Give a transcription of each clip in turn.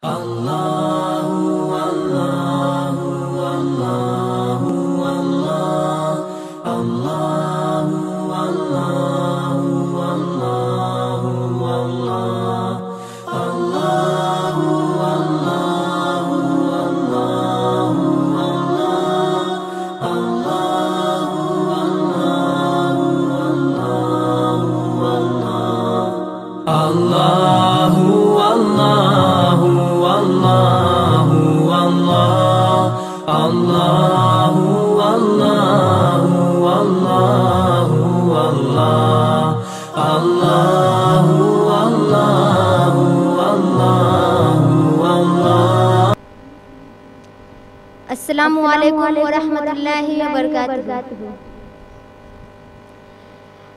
Allahu Allahu Allahu Allah Allahu Allah الله والله والله والله الله والله والله والله السلام عليكم ورحمة الله وبركاته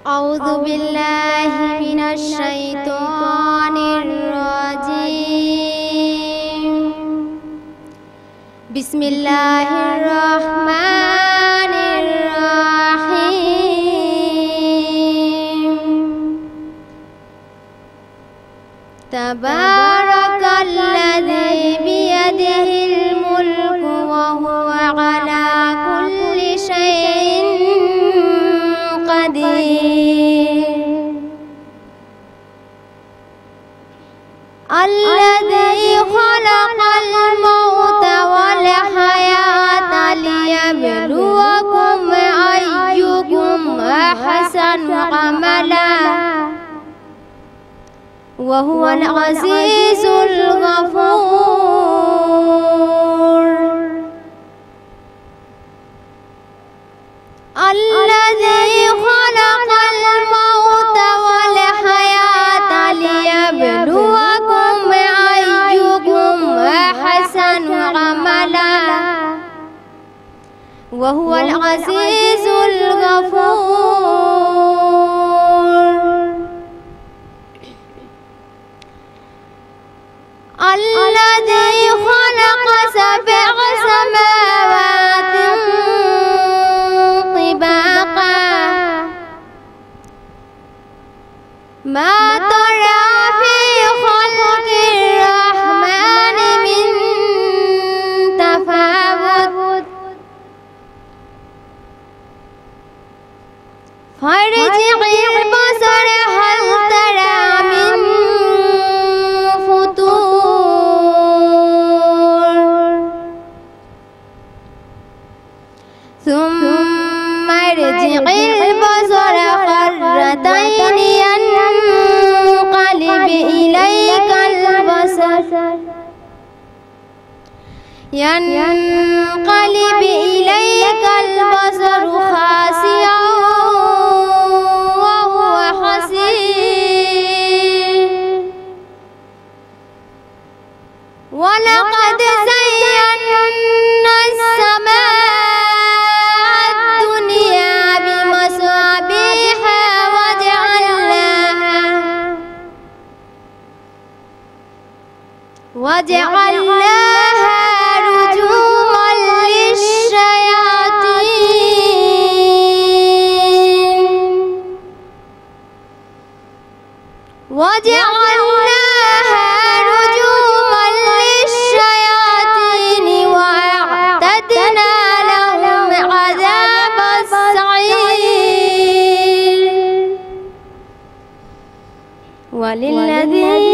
أعوذ بالله من الشيطان بسم الله الرحمن الرحيم تبارك الذي بيده الملك وهو على عملا وهو العزيز الغفور. وهو العزيز الغفور. الذي خلق سبع فارجع البصر هل ترى من فطور ثم ارجع البصر قرتين ينقلب إليك البصر ينقلب إليك وجعلناها رجوما للشياطين. وجعلناها رجوما للشياطين وأعتدنا لهم عذاب السعير. وللذين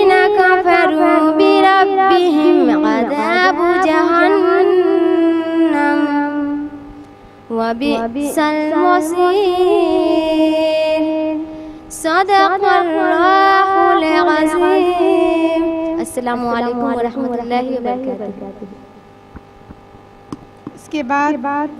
وبئس المصير صدق الله العظيم السلام عليكم ورحمة الله وبركاته इसके बाद